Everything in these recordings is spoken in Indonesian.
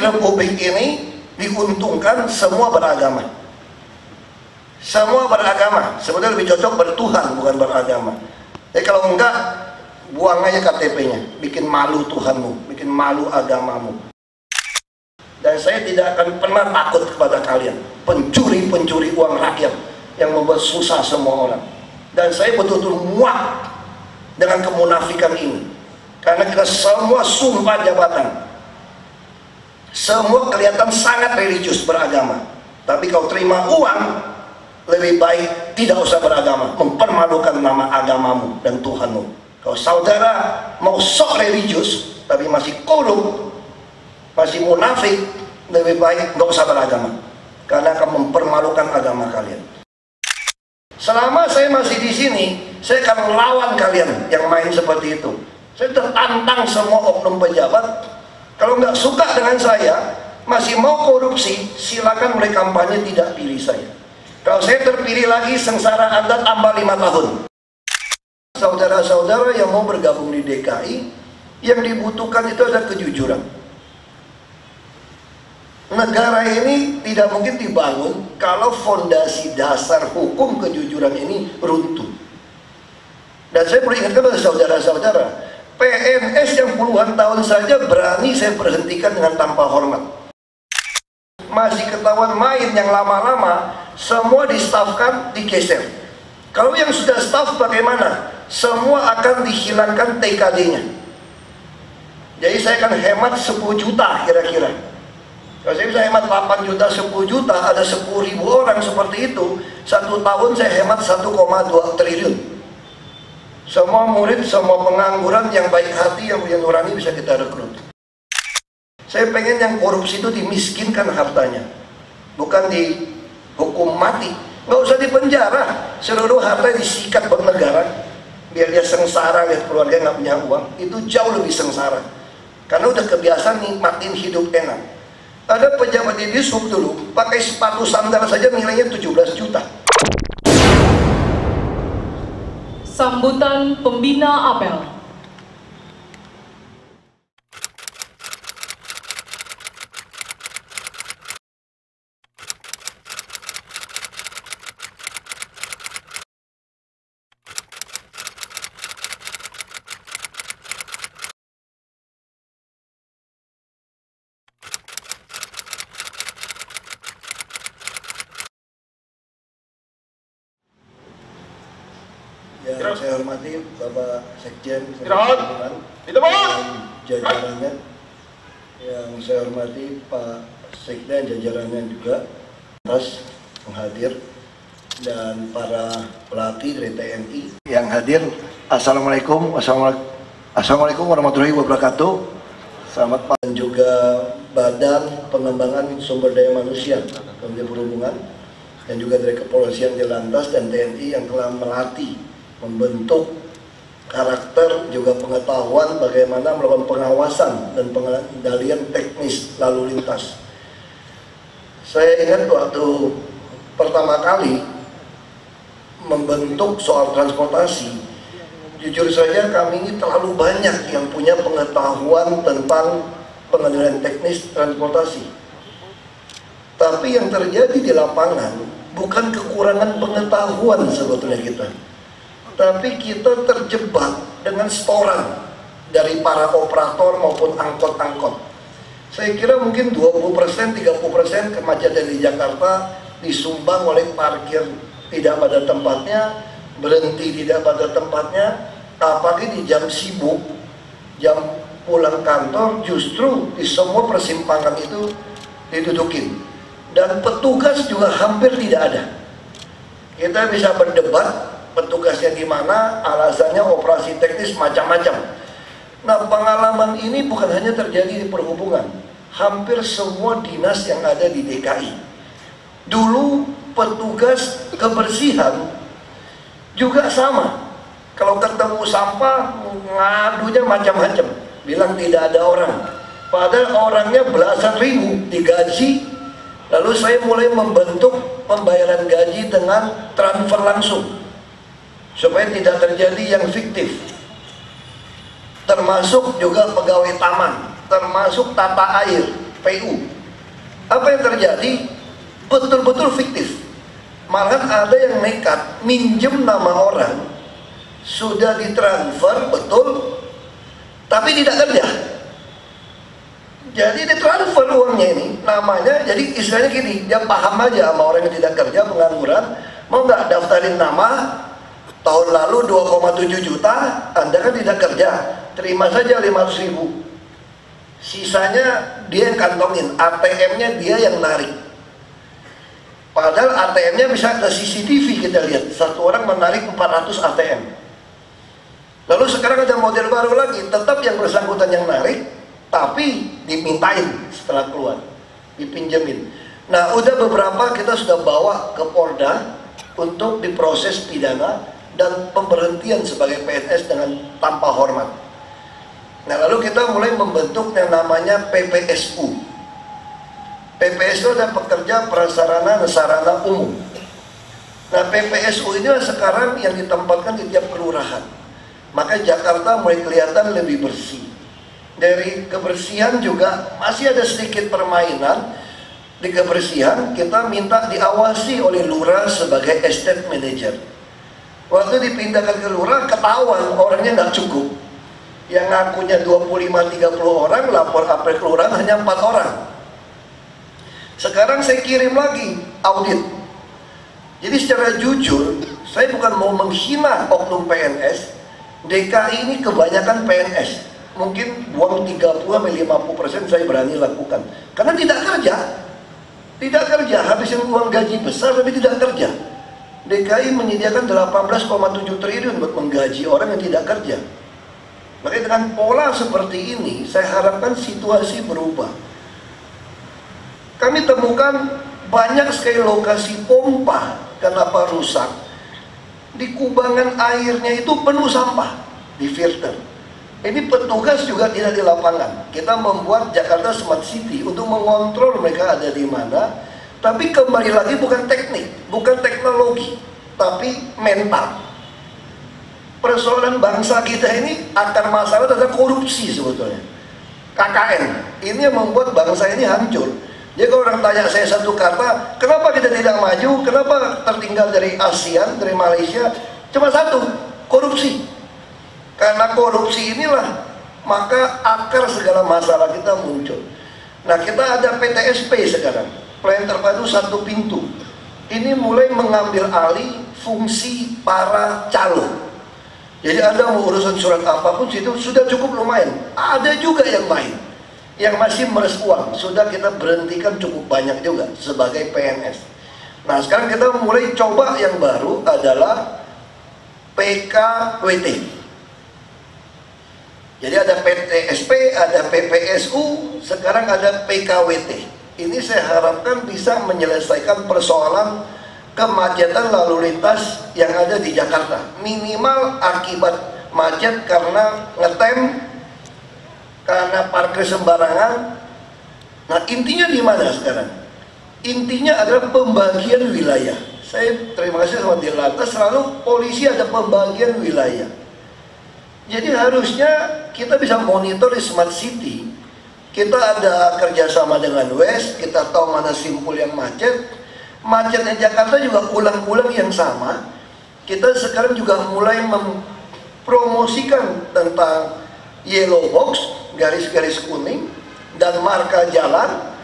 Republik ini diuntungkan semua beragama. Semua beragama. Sebenarnya lebih cocok bertuhan bukan beragama. Jadi kalau enggak, buang aja KTP-nya. Bikin malu Tuhanmu, bikin malu agamamu. Dan saya tidak akan pernah takut kepada kalian. Pencuri-pencuri uang rakyat yang membuat susah semua orang. Dan saya betul-betul muak dengan kemunafikan ini. Karena kita semua sumpah jabatan. Semua kelihatan sangat religius beragama. Tapi kalau terima uang, lebih baik tidak usah beragama. Mempermalukan nama agamamu dan Tuhanmu. Kalau saudara mau sok religius, tapi masih korup, masih munafik, lebih baik nggak usah beragama. Karena akan mempermalukan agama kalian. Selama saya masih di sini, saya akan melawan kalian yang main seperti itu. Saya tertantang semua oknum pejabat. Kalau nggak suka dengan saya, masih mau korupsi, silakan mulai kampanye tidak pilih saya. Kalau saya terpilih lagi, sengsara Anda tambah lima tahun. Saudara-saudara yang mau bergabung di DKI, yang dibutuhkan itu ada kejujuran. Negara ini tidak mungkin dibangun kalau fondasi dasar hukum kejujuran ini runtuh. Dan saya perlu ingatkan kepada saudara-saudara, PNS yang puluhan tahun saja berani saya berhentikan dengan tanpa hormat. Masih ketahuan main yang lama-lama, semua di-staffkan, digeser. Kalau yang sudah staff bagaimana? Semua akan dihilangkan TKD-nya. Jadi saya akan hemat 10 juta kira-kira kalau saya bisa hemat 8 juta, 10 juta, ada 10 ribu orang seperti itu, satu tahun saya hemat 1,2 triliun. Semua murid, semua pengangguran yang baik hati, yang punya nurani bisa kita rekrut. Saya pengen yang korupsi itu dimiskinkan hartanya. Bukan dihukum mati. Nggak usah dipenjara. Seluruh harta disikat buat negara. Biar dia sengsara, lihat keluarga nggak punya uang. Itu jauh lebih sengsara. Karena udah kebiasaan nikmatin hidup enak. Ada pejabat di Dishub dulu pakai sepatu sandal saja nilainya 17 juta. Sambutan pembina apel. Yang saya hormati Bapak Sekjen. Ditebak. jajarannya. Yang saya hormati Pak Sekda dan jajarannya juga atas menghadir dan para pelatih dari TNI yang hadir. Assalamualaikum, Assalamualaikum, Assalamualaikum warahmatullahi wabarakatuh. Selamat pagi dan juga Badan Pengembangan Sumber Daya Manusia Kementerian Perhubungan dan juga dari Kepolisian Jalantas dan TNI yang telah melatih membentuk karakter juga pengetahuan bagaimana melakukan pengawasan dan pengendalian teknis lalu lintas. Saya ingat waktu pertama kali membentuk soal transportasi, jujur saja kami ini terlalu banyak yang punya pengetahuan tentang pengendalian teknis transportasi. Tapi yang terjadi di lapangan bukan kekurangan pengetahuan sebetulnya kita tapi kita terjebak dengan setoran dari para operator maupun angkot-angkot. Saya kira mungkin 20% 30% kemacetan di Jakarta disumbang oleh parkir tidak pada tempatnya, berhenti tidak pada tempatnya, apalagi di jam sibuk, jam pulang kantor justru di semua persimpangan itu didudukin. Dan petugas juga hampir tidak ada. Kita bisa berdebat petugasnya gimana, alasannya operasi teknis macam-macam. Nah pengalaman ini bukan hanya terjadi di perhubungan, hampir semua dinas yang ada di DKI. Dulu petugas kebersihan juga sama. Kalau ketemu sampah ngadunya macam-macam, bilang tidak ada orang. Padahal orangnya belasan ribu digaji. Lalu saya mulai membentuk pembayaran gaji dengan transfer langsung supaya tidak terjadi yang fiktif termasuk juga pegawai taman termasuk tata air PU. Apa yang terjadi? Betul-betul fiktif. Malahan ada yang nekat minjem nama orang sudah ditransfer betul tapi tidak kerja. Jadi ditransfer uangnya ini namanya jadi istilahnya gini dia paham aja sama orang yang tidak kerja pengangguran mau nggak daftarin nama tahun lalu 2,7 juta anda kan tidak kerja. Terima saja 500 ribu. Sisanya dia yang kantongin ATM-nya dia yang narik. Padahal ATM-nya bisa ke CCTV kita lihat. Satu orang menarik 400 ATM lalu sekarang ada model baru lagi tetap yang bersangkutan yang narik tapi dimintain setelah keluar dipinjemin. Nah udah beberapa kita sudah bawa ke Polda untuk diproses pidana dan pemberhentian sebagai PNS dengan tanpa hormat. Nah lalu kita mulai membentuk yang namanya PPSU PPSU adalah pekerja prasarana dan sarana umum. Nah PPSU ini sekarang yang ditempatkan di tiap kelurahan. Maka Jakarta mulai kelihatan lebih bersih. Dari kebersihan juga masih ada sedikit permainan. Di kebersihan kita minta diawasi oleh lurah sebagai estate manager waktu dipindahkan ke lurah ketahuan orangnya nggak cukup. Yang ngakunya 25-30 orang lapor apel kelurahan hanya 4 orang. Sekarang saya kirim lagi audit. Jadi secara jujur saya bukan mau menghina oknum PNS DKI ini kebanyakan PNS mungkin buang 30 50 persen saya berani lakukan. Karena tidak kerja. Tidak kerja. Habisin uang gaji besar tapi tidak kerja DKI menyediakan 18,7 triliun buat menggaji orang yang tidak kerja makanya dengan pola seperti ini saya harapkan situasi berubah kami temukan banyak sekali lokasi pompa kenapa rusak di kubangan airnya itu penuh sampah di filter ini petugas juga tidak di lapangan. Kita membuat Jakarta Smart City untuk mengontrol mereka ada di mana. Tapi kembali lagi bukan teknik, bukan teknologi, tapi mental. Persoalan bangsa kita ini akar masalah adalah korupsi sebetulnya. KKN ini yang membuat bangsa ini hancur. Jadi kalau orang tanya saya satu kata, kenapa kita tidak maju? Kenapa tertinggal dari ASEAN, dari Malaysia? Cuma satu, korupsi. Karena korupsi inilah maka akar segala masalah kita muncul. Nah kita ada PTSP sekarang, pelayan terpadu satu pintu. Ini mulai mengambil alih fungsi para calon. Jadi Anda mau urusan surat apa pun situ sudah cukup lumayan. Ada juga yang lain yang masih meres uang. Sudah kita berhentikan cukup banyak juga sebagai PNS. Nah sekarang kita mulai coba yang baru adalah PKWT. Jadi ada PTSP, ada PPSU, sekarang ada PKWT. Ini saya harapkan bisa menyelesaikan persoalan kemacetan lalu lintas yang ada di Jakarta. Minimal akibat macet karena ngetem, karena parkir sembarangan. Nah intinya di mana sekarang? Intinya adalah pembagian wilayah. Saya terima kasih sama Dirlantas, selalu polisi ada pembagian wilayah jadi harusnya kita bisa monitor di smart city. Kita ada kerjasama dengan West, kita tahu mana simpul yang macet. Macetnya Jakarta juga ulang-ulang yang sama. Kita sekarang juga mulai mempromosikan tentang yellow box, garis-garis kuning, dan marka jalan.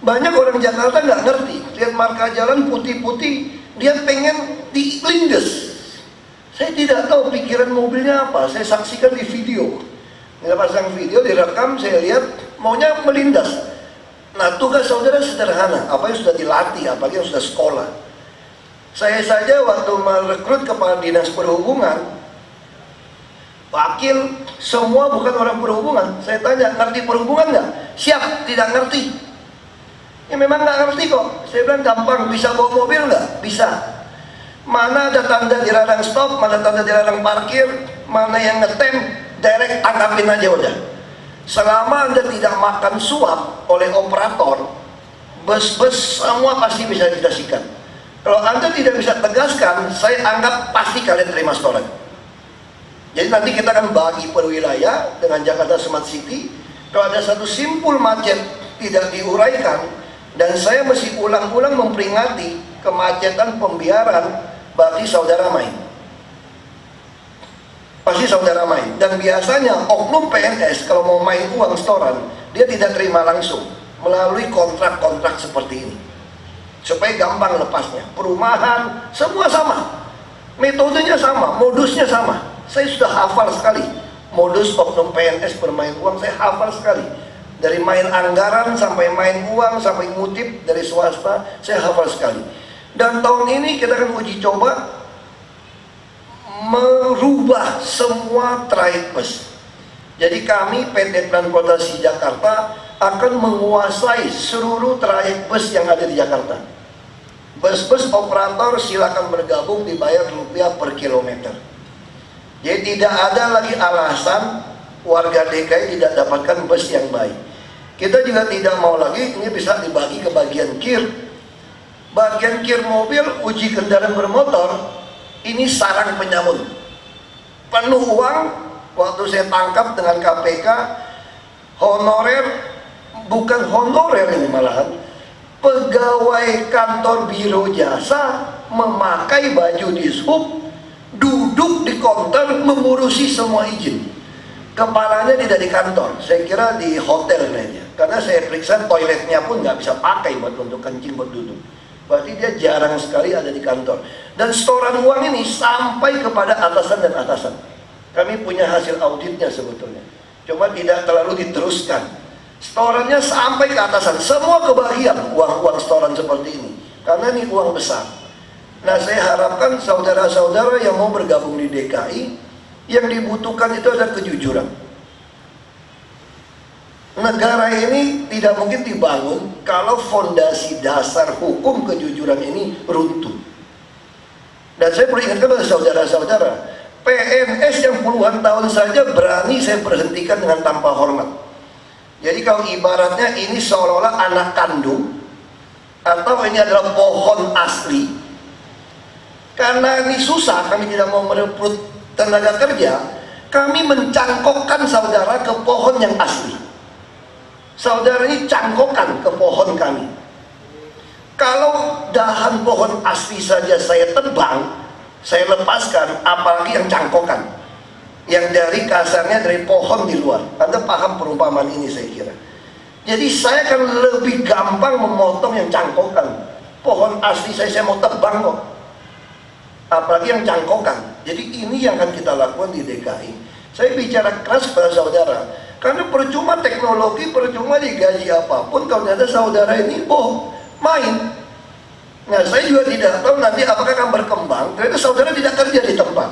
Banyak orang Jakarta nggak ngerti, lihat marka jalan putih-putih, dia pengen dilindes saya tidak tahu pikiran mobilnya apa. Saya saksikan di video. Kita pasang video, direkam, saya lihat maunya melindas. Nah tugas saudara sederhana, apa yang sudah dilatih, apalagi yang sudah sekolah. Saya saja waktu merekrut kepala dinas perhubungan, wakil semua bukan orang perhubungan. Saya tanya, ngerti perhubungan nggak? Siap, tidak ngerti. Ya memang nggak ngerti kok. Saya bilang gampang, bisa bawa mobil nggak? Bisa. Mana ada tanda dilarang stop, mana tanda dilarang parkir, mana yang ngetem, direct tangkapin aja udah. Selama Anda tidak makan suap oleh operator, bus-bus semua pasti bisa dikasihkan. Kalau Anda tidak bisa tegaskan, saya anggap pasti kalian terima setoran. Jadi nanti kita akan bagi per wilayah dengan Jakarta Smart City. Kalau ada satu simpul macet tidak diuraikan dan saya mesti ulang-ulang memperingati kemacetan pembiaran berarti saudara main pasti saudara main. Dan biasanya oknum PNS kalau mau main uang setoran dia tidak terima langsung melalui kontrak-kontrak seperti ini. Supaya gampang lepasnya. Perumahan semua sama. Metodenya sama modusnya sama. Saya sudah hafal sekali. Modus oknum PNS bermain uang saya hafal sekali. Dari main anggaran sampai main uang sampai ngutip dari swasta saya hafal sekali. Dan tahun ini kita akan uji coba merubah semua bus. Jadi kami PT Transportasi Jakarta akan menguasai seluruh trayek bus yang ada di Jakarta. Bus-bus operator silakan bergabung dibayar rupiah per kilometer. Jadi tidak ada lagi alasan warga DKI tidak dapatkan bus yang baik. Kita juga tidak mau lagi ini bisa dibagi ke bagian kir. Bagian kir mobil uji kendaraan bermotor ini sarang penyamun. Penuh uang, waktu saya tangkap dengan KPK, honorer, bukan honorer ini malahan, pegawai kantor biro jasa memakai baju dishub, duduk di konter mengurusi semua izin. Kepalanya tidak di kantor, saya kira di hotel aja. Karena saya periksa toiletnya pun nggak bisa pakai buat untuk kencing buat duduk. Berarti dia jarang sekali ada di kantor. Dan setoran uang ini sampai kepada atasan dan atasan. Kami punya hasil auditnya sebetulnya. Cuma tidak terlalu diteruskan. Setorannya sampai ke atasan. Semua kebahagiaan uang-uang setoran seperti ini. Karena ini uang besar. Nah saya harapkan saudara-saudara yang mau bergabung di DKI, yang dibutuhkan itu adalah kejujuran negara ini tidak mungkin dibangun kalau fondasi dasar hukum kejujuran ini runtuh. Dan saya perlu ingatkan kepada saudara-saudara, PNS yang puluhan tahun saja berani saya berhentikan dengan tanpa hormat. Jadi kalau ibaratnya ini seolah-olah anak kandung atau ini adalah pohon asli, karena ini susah, kami tidak mau merekrut tenaga kerja, kami mencangkokkan saudara ke pohon yang asli saudara ini cangkokan ke pohon kami. Kalau dahan pohon asli saja saya tebang, saya lepaskan, apalagi yang cangkokan. Yang dari kasarnya dari pohon di luar. Anda paham perumpamaan ini saya kira. Jadi saya akan lebih gampang memotong yang cangkokan. Pohon asli saya, saya mau tebang kok. Apalagi yang cangkokan. Jadi ini yang akan kita lakukan di DKI. Saya bicara keras kepada saudara karena percuma teknologi, percuma digaji apa pun ternyata saudara ini bohong, main. Nah saya juga tidak tahu nanti apakah akan berkembang, ternyata saudara tidak kerja di tempat.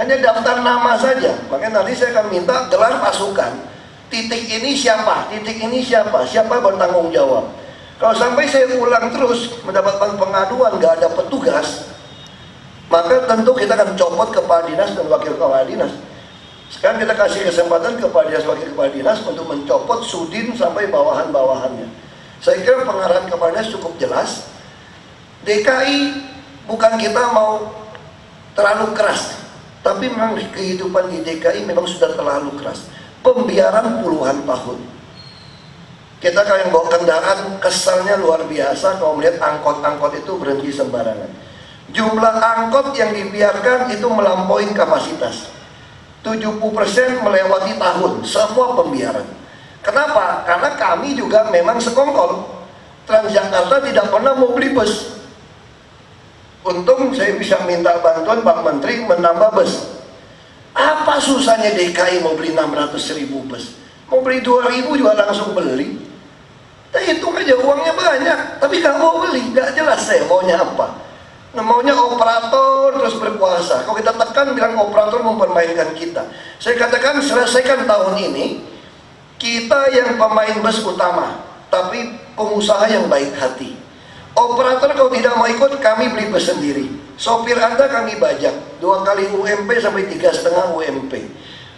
Hanya daftar nama saja, makanya nanti saya akan minta gelar pasukan. Titik ini siapa, titik ini siapa, siapa bertanggung jawab. Kalau sampai saya ulang terus mendapatkan pengaduan gak ada petugas, maka tentu kita akan copot kepala dinas dan wakil kepala dinas. Sekarang kita kasih kesempatan kepada dinas wakil kepala dinas untuk mencopot sudin sampai bawahan-bawahannya. Saya kira pengarahan kepala dinas cukup jelas. DKI bukan kita mau terlalu keras, tapi memang kehidupan di DKI memang sudah terlalu keras. Pembiaran puluhan tahun. Kita kalau yang bawa kendaraan kesalnya luar biasa kalau melihat angkot-angkot itu berhenti sembarangan. Jumlah angkot yang dibiarkan itu melampaui kapasitas. 70% melewati tahun semua pembiaran. Kenapa? Karena kami juga memang sekongkol. Transjakarta tidak pernah mau beli bus. Untung saya bisa minta bantuan Pak Menteri menambah bus. Apa susahnya DKI mau beli 600 ribu bus? Mau beli 2 ribu juga langsung beli. Kita hitung aja uangnya banyak, tapi nggak mau beli, nggak jelas saya maunya apa. Nah, maunya operator terus berkuasa. Kalau kita tekan bilang operator mempermainkan kita. Saya katakan selesaikan tahun ini kita yang pemain bus utama, tapi pengusaha yang baik hati. Operator kalau tidak mau ikut kami beli bus sendiri. Sopir Anda kami bajak dua kali UMP sampai tiga setengah UMP.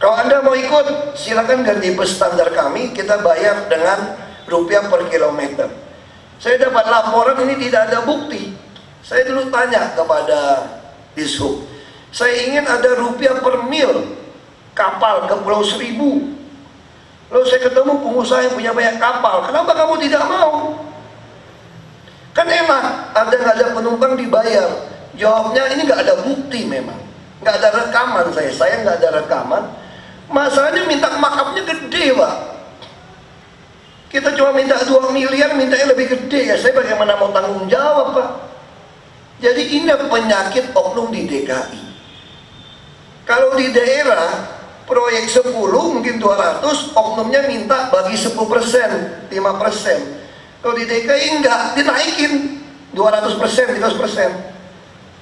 Kalau Anda mau ikut silakan ganti bus standar kami kita bayar dengan rupiah per kilometer. Saya dapat laporan ini tidak ada bukti saya dulu tanya kepada Dishub, saya ingin ada rupiah per mil kapal ke Pulau Seribu. Lalu saya ketemu pengusaha yang punya banyak kapal, kenapa kamu tidak mau? Kan enak, ada nggak ada penumpang dibayar. Jawabnya ini nggak ada bukti memang, nggak ada rekaman saya, saya nggak ada rekaman. Masalahnya minta markupnya gede pak. Kita cuma minta 2 miliar, mintanya lebih gede ya. Saya bagaimana mau tanggung jawab pak? Jadi ini penyakit oknum di DKI. Kalau di daerah proyek 10 mungkin 200 oknumnya minta bagi 10 persen 5 persen. Kalau di DKI enggak dinaikin 200 persen 300 persen.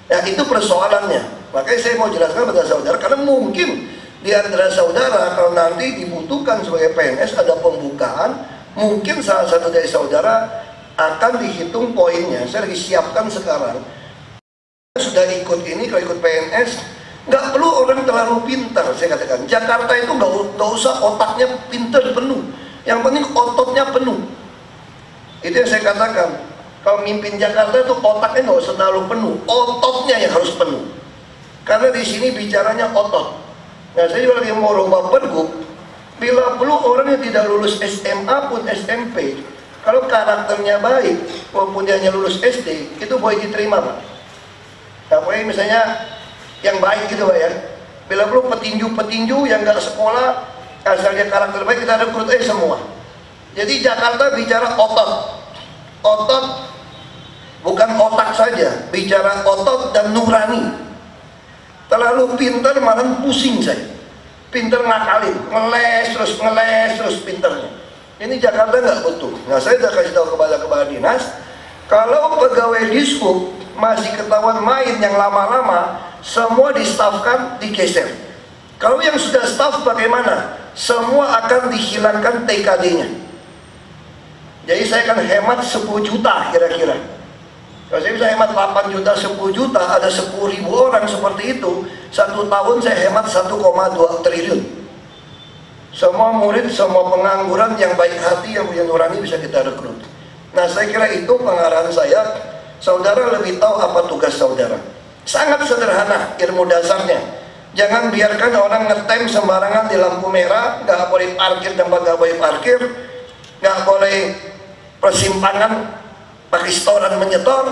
Ya itu persoalannya. Makanya saya mau jelaskan pada saudara karena mungkin di antara saudara kalau nanti dibutuhkan sebagai PNS ada pembukaan mungkin salah satu dari saudara akan dihitung poinnya. Saya lagi siapkan sekarang sudah ikut ini kalau ikut PNS Nggak perlu orang terlalu pintar, saya katakan. Jakarta itu nggak, usah otaknya pintar penuh. Yang penting ototnya penuh. Itu yang saya katakan. Kalau mimpin Jakarta itu otaknya nggak usah terlalu penuh, ototnya yang harus penuh. Karena di sini bicaranya otot. Nah saya juga lagi mau rubah pergub. Bila perlu orang yang tidak lulus SMA pun SMP, kalau karakternya baik, walaupun dia hanya lulus SD, itu boleh diterima, Pak. Nah, misalnya yang baik gitu Pak ya. Bila perlu petinju-petinju yang nggak sekolah, asalnya karakter baik kita rekrut eh semua. Jadi Jakarta bicara otot. Otot bukan otak saja, bicara otot dan nurani. Terlalu pintar malah pusing saya. Pintar ngakalin, ngeles terus ngeles terus pintarnya. Ini Jakarta nggak butuh. Nah saya sudah kasih tahu kepada kepala dinas, kalau pegawai dishub masih ketahuan main yang lama-lama, semua di-staffkan digeser. Kalau yang sudah staff bagaimana? Semua akan dihilangkan TKD-nya. Jadi saya akan hemat 10 juta kira-kira. Kalau saya bisa hemat 8 juta, 10 juta, ada 10 ribu orang seperti itu, satu tahun saya hemat 1,2 triliun. Semua murid, semua pengangguran yang baik hati, yang punya nurani bisa kita rekrut. Nah saya kira itu pengarahan saya, saudara lebih tahu apa tugas saudara. Sangat sederhana ilmu dasarnya. Jangan biarkan orang ngetem sembarangan di lampu merah, nggak boleh parkir tempat nggak boleh parkir, nggak boleh persimpangan pakai setoran menyetor.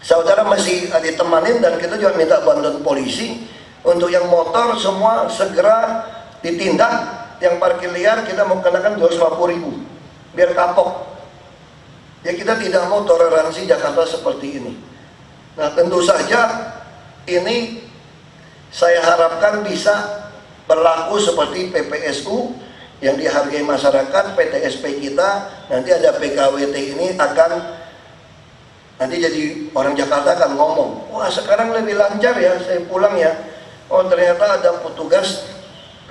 Saudara masih ditemanin dan kita juga minta bantuan polisi untuk yang motor semua segera ditindak. Yang parkir liar kita mau kenakan 250 ribu biar kapok. Ya kita tidak mau toleransi Jakarta seperti ini. Nah tentu saja ini saya harapkan bisa berlaku seperti PPSU yang dihargai masyarakat, PTSP kita, nanti ada PKWT ini akan nanti jadi orang Jakarta akan ngomong, wah sekarang lebih lancar ya, saya pulang ya, oh ternyata ada petugas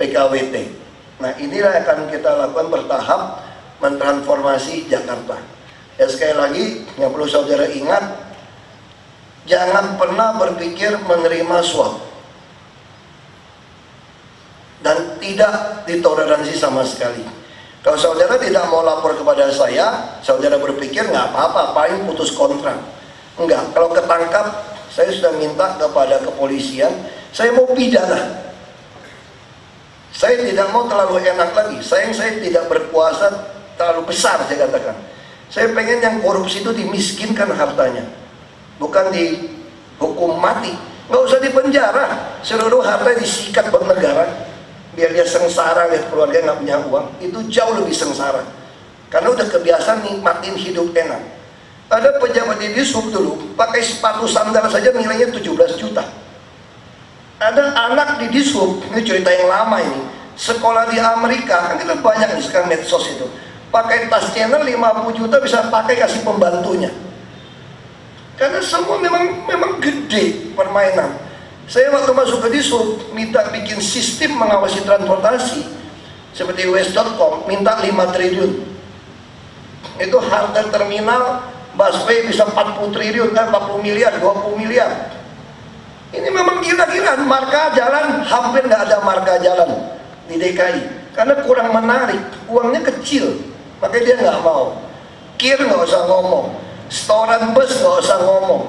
PKWT. Nah inilah yang akan kita lakukan bertahap mentransformasi Jakarta. Ya sekali lagi yang perlu saudara ingat jangan pernah berpikir menerima suap dan tidak ditoleransi sama sekali. Kalau saudara tidak mau lapor kepada saya, saudara berpikir nggak apa-apa, paling putus kontrak. Enggak, kalau ketangkap, saya sudah minta kepada kepolisian, saya mau pidana. Saya tidak mau terlalu enak lagi. Sayang saya tidak berkuasa terlalu besar, saya katakan. Saya pengen yang korupsi itu dimiskinkan hartanya. Bukan dihukum mati. Nggak usah dipenjara seluruh harta disikat buat negara. Biar dia sengsara lihat keluarga nggak punya uang. Itu jauh lebih sengsara. Karena udah kebiasaan nikmatin hidup enak. Ada pejabat di dishub dulu pakai sepatu sandal saja nilainya 17 juta. Ada anak di dishub ini cerita yang lama ini sekolah di Amerika kan kita banyak nih sekarang medsos itu pakai tas channel 50 juta bisa pakai kasih pembantunya karena semua memang memang gede permainan. Saya waktu masuk ke Dishub minta bikin sistem mengawasi transportasi seperti West.com minta 5 triliun. Itu harga terminal busway bisa 40 triliun kan 40 miliar, 20 miliar. Ini memang gila-gilaan marka jalan hampir nggak ada marka jalan di DKI karena kurang menarik, uangnya kecil, makanya dia nggak mau. Kir nggak usah ngomong, Setoran bus nggak usah ngomong.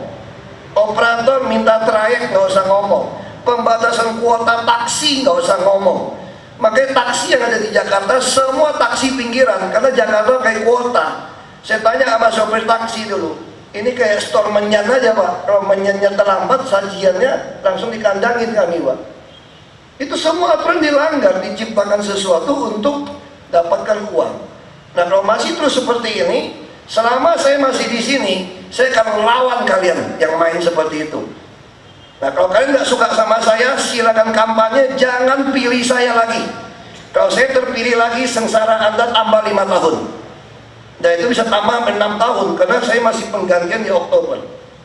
Operator minta trayek nggak usah ngomong. Pembatasan kuota taksi nggak usah ngomong. Makanya taksi yang ada di Jakarta semua taksi pinggiran karena Jakarta kayak kuota. Saya tanya sama sopir taksi dulu, ini kayak store menyan aja pak. Kalau menyannya terlambat sajiannya langsung dikandangin kami pak. Itu semua aturan dilanggar, diciptakan sesuatu untuk dapatkan uang. Nah kalau masih terus seperti ini, selama saya masih di sini, saya akan melawan kalian yang main seperti itu. Nah kalau kalian nggak suka sama saya, silakan kampanye, jangan pilih saya lagi. Kalau saya terpilih lagi, sengsara Anda tambah lima tahun. Dan itu bisa tambah enam tahun, karena saya masih penggantian di Oktober.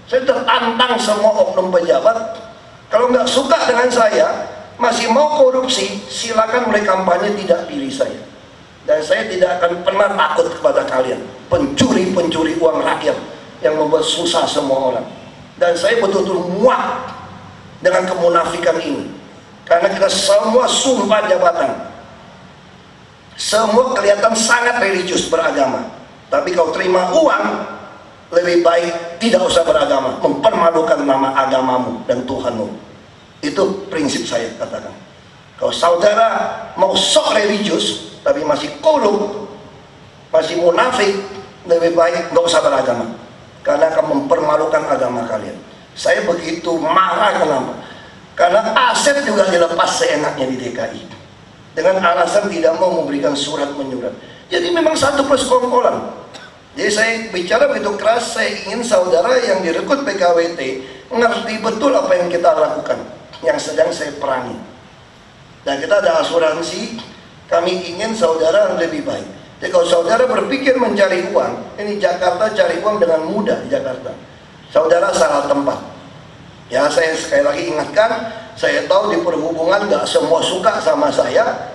Saya tertantang semua oknum pejabat. Kalau nggak suka dengan saya, masih mau korupsi, silakan mulai kampanye tidak pilih saya. Dan saya tidak akan pernah takut kepada kalian. Pencuri-pencuri uang rakyat yang membuat susah semua orang. Dan saya betul-betul muak dengan kemunafikan ini. Karena kita semua sumpah jabatan. Semua kelihatan sangat religius beragama. Tapi kalau terima uang, lebih baik tidak usah beragama. Mempermalukan nama agamamu dan Tuhanmu. Itu prinsip saya katakan. Kalau saudara mau sok religius, tapi masih kolom, masih munafik, lebih baik nggak usah beragama. Karena akan mempermalukan agama kalian. Saya begitu marah kenapa? Karena aset juga dilepas seenaknya di DKI. Dengan alasan tidak mau memberikan surat menyurat. Jadi memang satu persekongkolan. Jadi saya bicara begitu keras, saya ingin saudara yang direkrut PKWT ngerti betul apa yang kita lakukan, yang sedang saya perangi. Dan kita ada asuransi, kami ingin saudara lebih baik. Jadi kalau saudara berpikir mencari uang, ini Jakarta cari uang dengan mudah di Jakarta saudara salah tempat. Ya saya sekali lagi ingatkan, saya tahu di perhubungan nggak semua suka sama saya.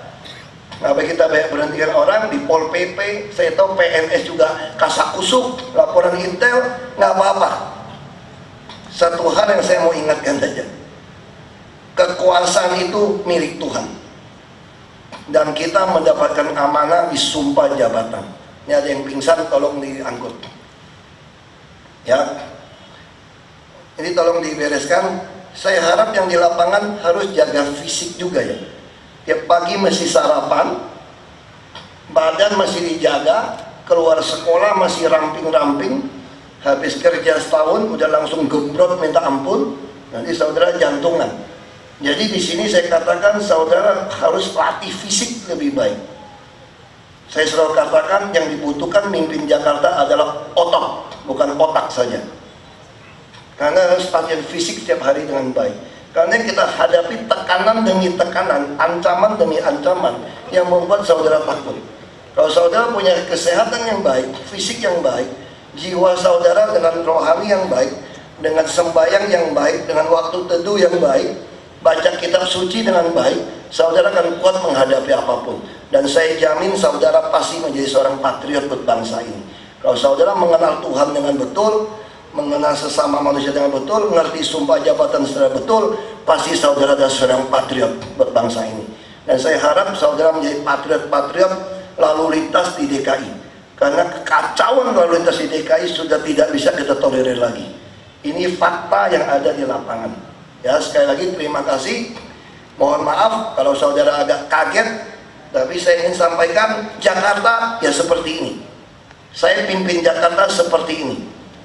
Kenapa kita banyak berhentikan orang di Pol PP, saya tahu PNS juga kasak kusuk, laporan intel, nggak apa-apa. Satu hal yang saya mau ingatkan saja, kekuasaan itu milik Tuhan. Dan kita mendapatkan amanah di sumpah jabatan. Ini ada yang pingsan, tolong diangkut. Ya, ini tolong dibereskan. Saya harap yang di lapangan harus jaga fisik juga ya. Tiap pagi masih sarapan, badan masih dijaga, keluar sekolah masih ramping-ramping, habis kerja setahun udah langsung gembrot minta ampun, nanti saudara jantungan. Jadi di sini saya katakan saudara harus latih fisik lebih baik. Saya selalu katakan yang dibutuhkan mimpin Jakarta adalah otot, bukan otak saja. Karena harus latihan fisik setiap hari dengan baik. Karena kita hadapi tekanan demi tekanan, ancaman demi ancaman yang membuat saudara takut. Kalau saudara punya kesehatan yang baik, fisik yang baik, jiwa saudara dengan rohani yang baik, dengan sembahyang yang baik, dengan waktu teduh yang baik, baca kitab suci dengan baik, saudara akan kuat menghadapi apa pun. Dan saya jamin saudara pasti menjadi seorang patriot buat bangsa ini. Kalau saudara mengenal Tuhan dengan betul, mengenal sesama manusia dengan betul, mengerti sumpah jabatan secara betul, pasti saudara adalah seorang patriot buat bangsa ini. Dan saya harap saudara menjadi patriot-patriot lalu lintas di DKI. Karena kekacauan lalu lintas di DKI sudah tidak bisa kita tolerir lagi. Ini fakta yang ada di lapangan. Ya, sekali lagi terima kasih. Mohon maaf kalau saudara agak kaget, tapi saya ingin sampaikan Jakarta ya seperti ini. Saya pimpin Jakarta seperti ini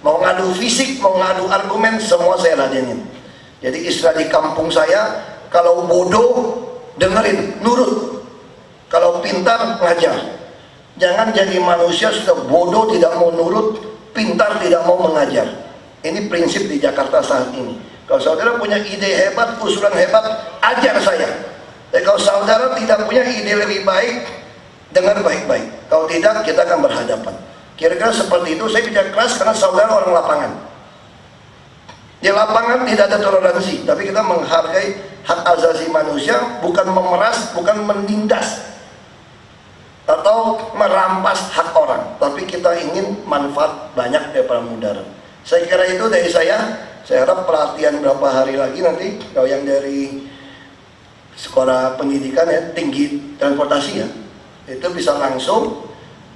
Mau ngadu fisik, mau ngadu argumen, semua saya ladenin. Jadi istilah di kampung saya, kalau bodoh, dengerin, nurut. Kalau pintar, ngajar. Jangan jadi manusia sudah bodoh, tidak mau nurut, pintar, tidak mau mengajar. Ini prinsip di Jakarta saat ini. Kalau saudara punya ide hebat, usulan hebat, ajar saya. Tapi kalau saudara tidak punya ide lebih baik, dengar baik-baik. Kalau tidak, kita akan berhadapan. Kira-kira seperti itu saya bicara keras karena saudara orang lapangan. Di lapangan tidak ada toleransi, tapi kita menghargai hak asasi manusia, bukan memeras, bukan menindas atau merampas hak orang, tapi kita ingin manfaat banyak daripada mudara. Saya kira itu dari saya. Saya harap pelatihan berapa hari lagi nanti kalau yang dari sekolah pendidikan ya tinggi transportasi ya itu bisa langsung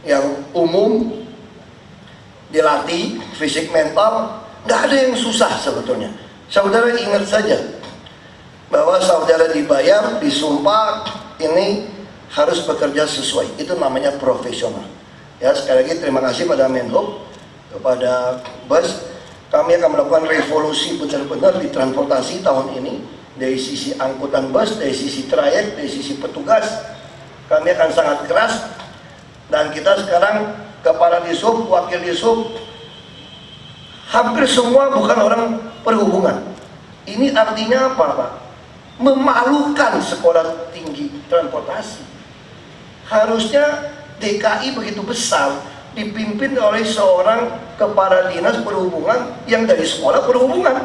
yang umum dilatih fisik mental nggak ada yang susah sebetulnya saudara ingat saja bahwa saudara dibayar disumpah ini harus bekerja sesuai. Itu namanya profesional. Ya sekali lagi terima kasih pada Menhub kepada bus. Kami akan melakukan revolusi benar-benar di transportasi tahun ini dari sisi angkutan bus, dari sisi trayek, dari sisi petugas. Kami akan sangat keras dan kita sekarang kepala disub, wakil disub, hampir semua bukan orang perhubungan. Ini artinya apa, Pak? Memalukan sekolah tinggi transportasi. Harusnya DKI begitu besar dipimpin oleh seorang kepala dinas perhubungan yang dari sekolah perhubungan.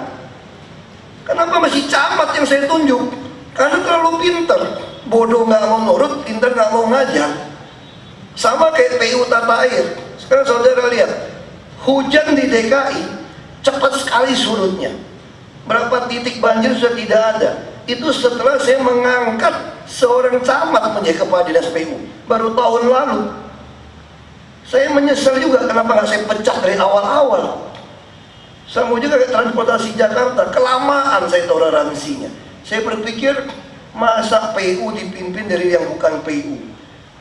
Kenapa masih camat yang saya tunjuk? Karena terlalu pinter. Bodoh nggak mau nurut, pinter nggak mau ngajar. Sama kayak PU Tata Air. Sekarang saudara lihat, hujan di DKI cepat sekali surutnya. Berapa titik banjir sudah tidak ada. Itu setelah saya mengangkat seorang camat menjadi kepala dinas PU. Baru tahun lalu. Saya menyesal juga kenapa nggak saya pecah dari awal-awal. Sama juga kayak transportasi Jakarta, kelamaan saya toleransinya. Saya berpikir masa PU dipimpin dari yang bukan PU.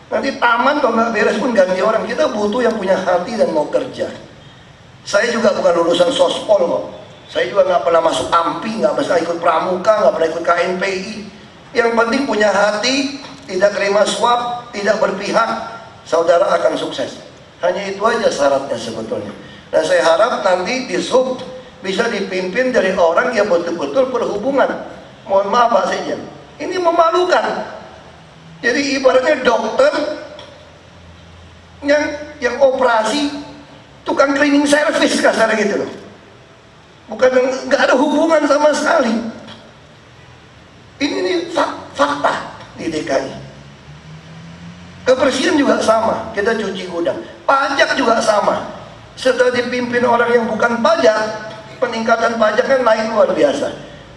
Nanti taman kalau nggak beres pun ganti orang. Kita butuh yang punya hati dan mau kerja. Saya juga bukan lulusan sospol kok. Saya juga nggak pernah masuk AMPI, nggak pernah ikut pramuka, nggak pernah ikut KNPI. Yang penting punya hati, tidak terima suap, tidak berpihak, saudara akan sukses. Hanya itu aja syaratnya sebetulnya. Dan saya harap nanti di sub bisa dipimpin dari orang yang betul-betul berhubungan. Mohon maaf Pak Sejen, ini memalukan. Jadi ibaratnya dokter yang yang operasi tukang cleaning service kasar gitu loh. Bukan nggak ada hubungan sama sekali. Ini, ini fakta di DKI. Kebersihan juga sama, kita cuci gudang. Pajak juga sama. Setelah dipimpin orang yang bukan pajak, peningkatan pajaknya naik luar biasa.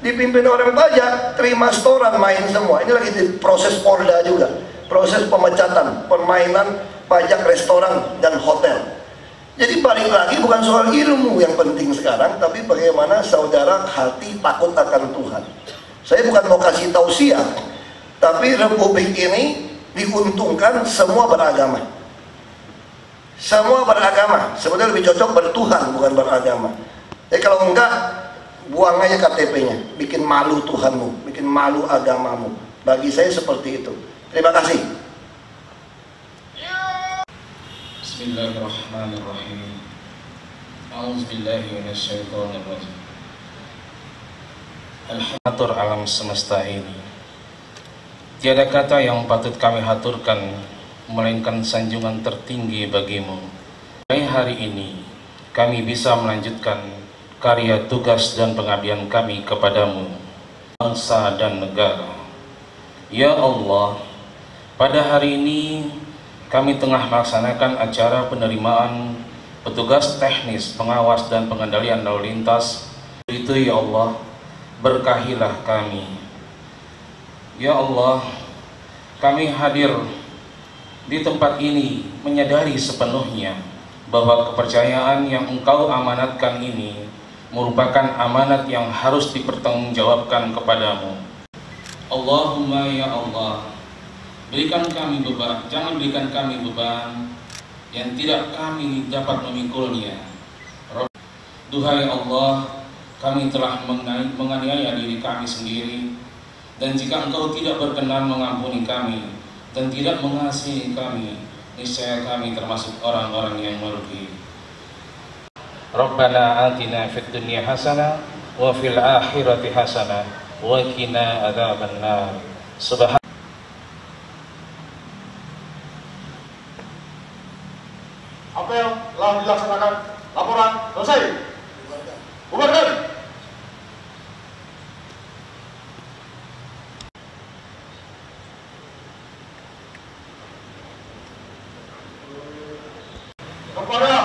Dipimpin orang pajak, terima setoran main semua. Ini lagi di proses Polda juga. Proses pemecatan, permainan pajak restoran dan hotel. Jadi balik lagi bukan soal ilmu yang penting sekarang, tapi bagaimana saudara hati takut akan Tuhan. Saya bukan mau kasih tausiah, tapi republik ini diuntungkan semua beragama. Semua beragama, sebetulnya lebih cocok bertuhan bukan beragama. Jadi kalau enggak, buang aja KTP-nya, bikin malu Tuhanmu, bikin malu agamamu. Bagi saya seperti itu. Terima kasih. Bismillahirrahmanirrahim. A'udzubillahi minasyaitonirrajim. Alhamdulillah alam semesta ini. Tiada kata yang patut kami haturkan melainkan sanjungan tertinggi bagimu. Pada hari ini kami bisa melanjutkan karya tugas dan pengabdian kami kepadamu, bangsa dan negara. Ya Allah, pada hari ini kami tengah melaksanakan acara penerimaan petugas teknis pengawas dan pengendalian lalu lintas. Itu ya Allah, berkahilah kami. Ya Allah, kami hadir di tempat ini menyadari sepenuhnya bahwa kepercayaan yang Engkau amanatkan ini merupakan amanat yang harus dipertanggungjawabkan kepadamu. Allahumma ya Allah, berikan kami beban, jangan berikan kami beban yang tidak kami dapat memikulnya. Duhai Allah, kami telah menganiaya diri kami sendiri dan jika engkau tidak berkenan mengampuni kami dan tidak mengasihi kami, niscaya kami termasuk orang-orang yang merugi. Rabbana atina fid dunya hasanah wa fil akhirati hasanah wa qina adzabannar. Subhan Apa yang telah dilaksanakan laporan selesai. Bubarkan. Kepada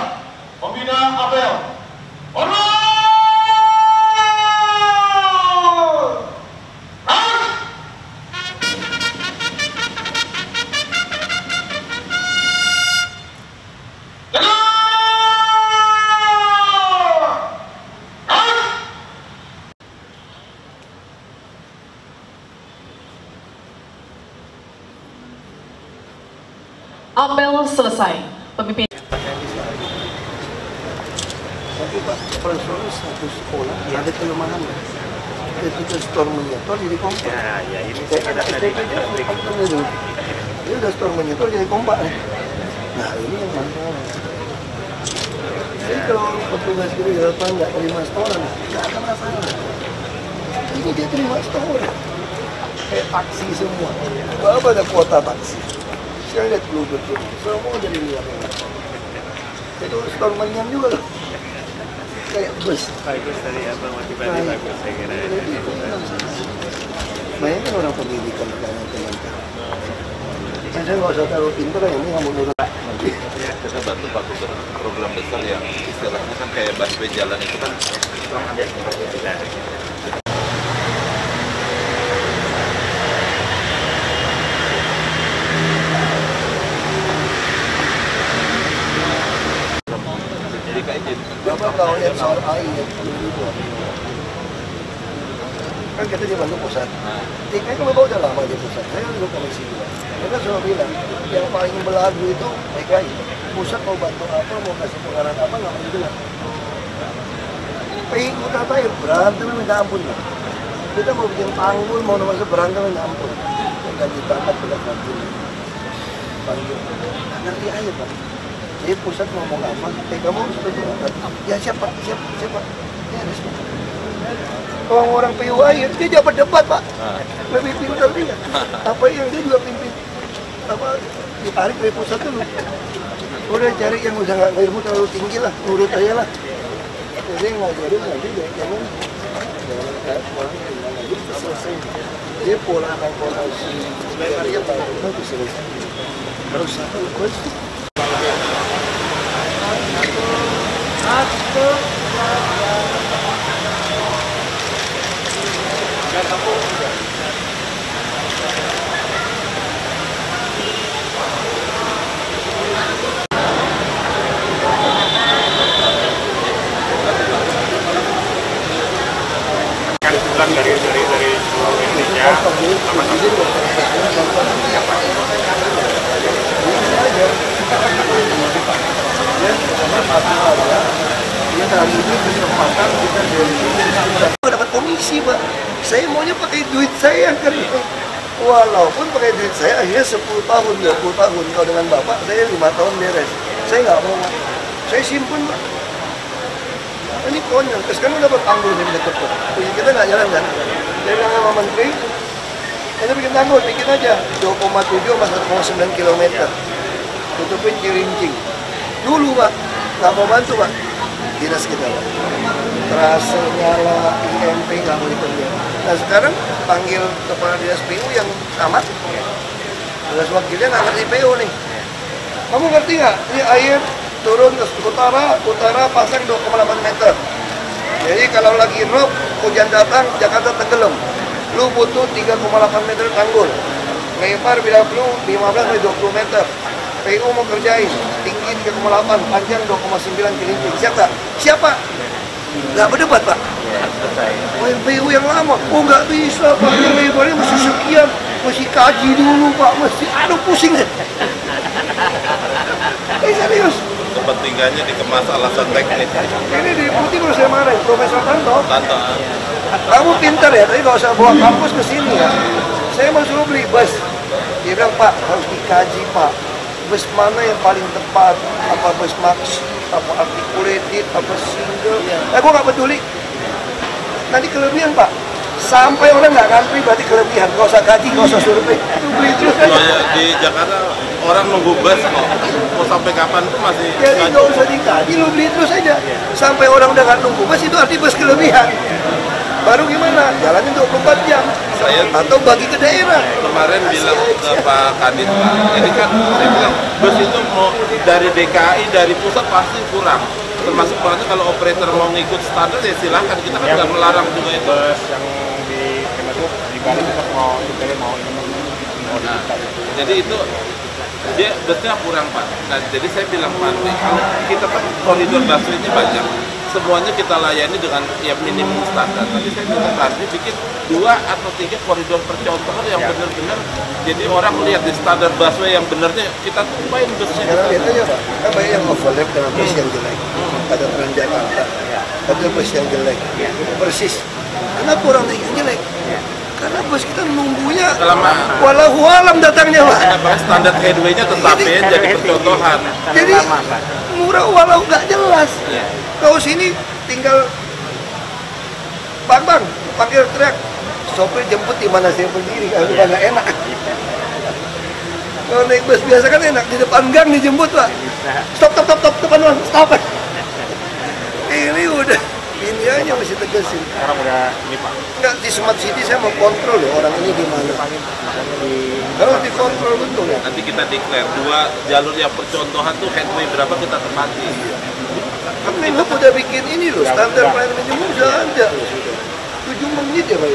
pembina apel. Semua. Ada kuota taksi? Saya lihat dulu betul. Semua dari luar. Itu store menyam juga loh. Kayak bus. bagus dari abang motivasi bagus saya kira. Jadi itu memang Bayangkan orang pendidikan dengan teman Saya nggak usah terlalu pintar ya, ini nggak mau nurut. Ya, kita bantu Pak Gubernur program besar yang istilahnya kan kayak busway jalan itu kan kalau lihat soal air kan kita di Bandung pusat. DKI kan Bapak udah lama di pusat. Saya dulu komisi dua. Kita selalu bilang yang paling belagu itu DKI. Pusat mau bantu apa, mau kasih pengarahan apa nggak mau bilang. PIU Tata air berantem minta ampun Pak. Kita mau bikin tanggul, mau nomor berantem minta ampun. Yang ganti tangkat udah ganti. Tanggul. Nggak ngerti aja Pak. Jadi pusat ngomong apa, eh kamu setuju? Ya siapa, siapa, siapa? Ya respon. Orang-orang PU air, dia dapat debat pak. Lebih pintar dia. Apa yang dia juga pimpin. Apa, ditarik dari pusat dulu. Udah cari yang udah nggak ilmu terlalu tinggi lah, nurut aja lah. Jadi ngajarin orang ngajar bisa selesai. Dia pola bagus bagus selesai. Harus satu konsep. Kan pulang dari dari dari seluruh Indonesia. Dia dari itu dari dapat komisi pak. Saya maunya pakai duit saya kan. Walaupun pakai duit saya akhirnya 10 tahun, 20 tahun. Kalau dengan bapak saya lima tahun beres. Saya nggak mau. Pak. Saya simpen pak. Ini konyol. Terus kan dapat nih deket kok. Punya kita nggak jalan kan. Dia bilang sama menteri, kita bikin tanggul, bikin aja 2,7 sama 1,9 km. Tutupin Cirincing. Dulu pak, nggak mau bantu pak. Dinas kita pak. Terasa nyala, IMP nggak mau dikerjain. Nah sekarang panggil kepala dinas PU yang amat. Dinas wakilnya nggak ngerti PU nih. Kamu ngerti nggak? Ini air turun ke utara, utara pasang 2,8 meter. Jadi kalau lagi rob, hujan datang, Jakarta tenggelam. Lu butuh 3,8 meter tanggul. Lebar bila perlu 15 sampai 20 meter. PU mau kerjain, tinggi 3,8, panjang 2,9 keliling. Siapa? Siapa? Nggak berdebat, Pak. Oh, yang lama. Oh, nggak bisa, Pak. Yang lebarnya mesti sekian. Mesti kaji dulu, Pak. Mesti, aduh pusing deh. Eh, serius. kepentingannya dikemas alasan teknis Ini di putih baru saya marahin, Profesor Tanto. tanto Kamu pintar ya, tapi nggak usah bawa kampus ke sini ya. Saya mau suruh beli bus. Dia bilang, Pak, harus dikaji, Pak. Bus mana yang paling tepat? Apa bus max? Apa articulated? Apa single? Eh, gua nggak peduli. Nanti kelebihan, Pak. Sampai orang nggak ngantri berarti kelebihan. Nggak usah kaji, nggak usah survei. Lu beli terus aja. Di Jakarta orang nunggu bus kok mau sampai kapan tuh masih Jadi nggak usah dikaji, lu beli terus aja. Sampai orang udah nggak nunggu bus itu arti bus kelebihan. Baru gimana? Jalannya 24 jam. Saya- Atau bagi ke daerah. kemarin bilang ke Pak Kadis Pak jadi kan saya bilang bus itu mau dari DKI dari pusat pasti kurang termasuk makanya kalau operator mau ngikut standar ya silahkan kita kan nggak melarang juga itu Bus yang di Kemenhub di Bali tetap mau kita mau ini mau Nah, jadi itu dia busnya kurang pak. Nah, jadi saya bilang Pak, kalau kita kan koridor busway-nya banyak. Semuanya kita layani dengan ya minimum standar. Tadi saya minta Basri bikin dua atau tiga koridor percontohan yang benar-benar jadi orang lihat di standar busway yang benarnya kita tumpahin busnya. Sekarang lihat aja Pak, kan banyak yang overlap dengan bus yang jelek. Ada Transjakarta, ada bus yang jelek. Persis. Kenapa orang yang jelek? Karena bus kita nunggunya Lama. walau alam datangnya Pak. Bahas standar headway-nya tetapin jadi percontohan. Jadi murah walau nggak jelas. Kau sini tinggal bang bang panggil truk sopir jemput di mana saya berdiri kan udah nggak enak. Kalau naik bus biasa kan enak di depan gang dijemput pak. Stop stop stop stop depan bang stop. Ini udah ini aja mesti tegasin. Sekarang udah ini Pak. Enggak di Smart City saya mau kontrol loh orang ini di mana. Harus dikontrol betul ya. Nanti kita declare dua jalur yang percontohan tuh headway berapa kita tepati. Lu udah bikin ini loh, standar pelayanan minimum udah ada loh sudah. 7 menit ya Pak.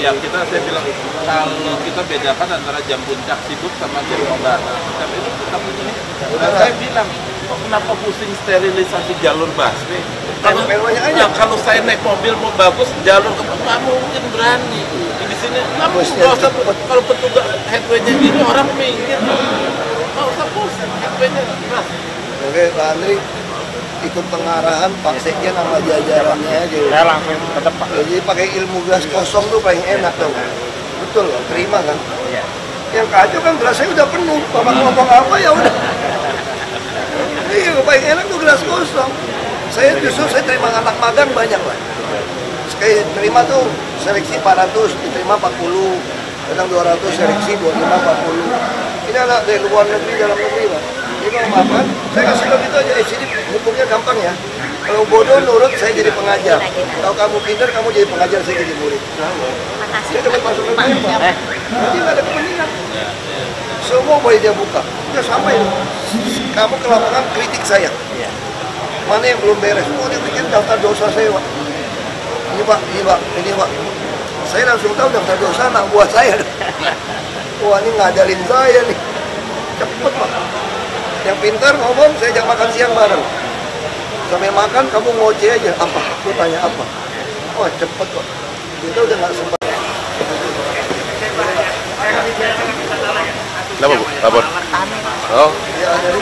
Ya kita saya bilang kalau kita bedakan antara jam puncak sibuk sama jam lebaran. Tapi itu kita punya. Udah saya bilang kok kenapa pusing sterilisasi jalur busway? Kalau aja. Nah, kalau saya naik mobil mau bagus jalur ke nggak mungkin berani. Di sini nggak nggak usah kalau petugas headway-nya gini orang minggir. Nggak usah pusing headway-nya keras. Oke Pak Andri ikut pengarahan Pak Sekjen sama jajarannya aja. Saya langsung tetap Pak. Jadi pakai ilmu gelas kosong tuh paling enak tuh. Betul loh, terima kan? Iya. Yang kacau kan gelasnya udah penuh, bapak ngomong apa ya udah. Iya, paling enak tuh gelas kosong. Saya justru saya terima anak magang banyak lah. Sekali terima tuh seleksi 400, diterima 40, kadang 200 seleksi 25, 40. Ini anak dari luar negeri, dalam negeri. Ini kalau saya kasih tau gitu aja, eh sini hukumnya gampang ya. Kalau bodoh nurut, saya jadi pengajar. Kalau kamu pintar, kamu jadi pengajar, saya jadi murid. Saya dapat masukan banyak, Pak. Jadi nggak ada kepentingan. Semua boleh dia buka. Udah sampai. Kamu ke lapangan kritik saya. Mana yang belum beres? Oh, dia bikin daftar dosa saya, Pak. Ini, Pak, ini, Pak, ini, Pak. Saya langsung tahu daftar dosa anak buah saya. Wah, ini ngajarin saya nih. Cepet, Pak. Yang pintar ngomong, saya ajak makan siang bareng. Sampai makan, kamu ngoceh aja. Apa? Lu tanya apa? Wah, cepet, Pak. Kita udah nggak sempat. Kenapa bu? Lapor? Oh, Ya, dari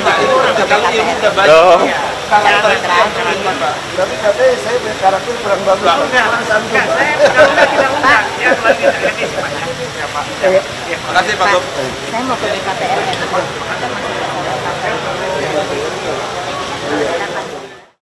Kalau ilmu udah banyak. oh. Tapi katanya saya punya karakter kurang bagus. Pak. Kurang santun, Pak. Makasih Pak Gop. Saya mau ke.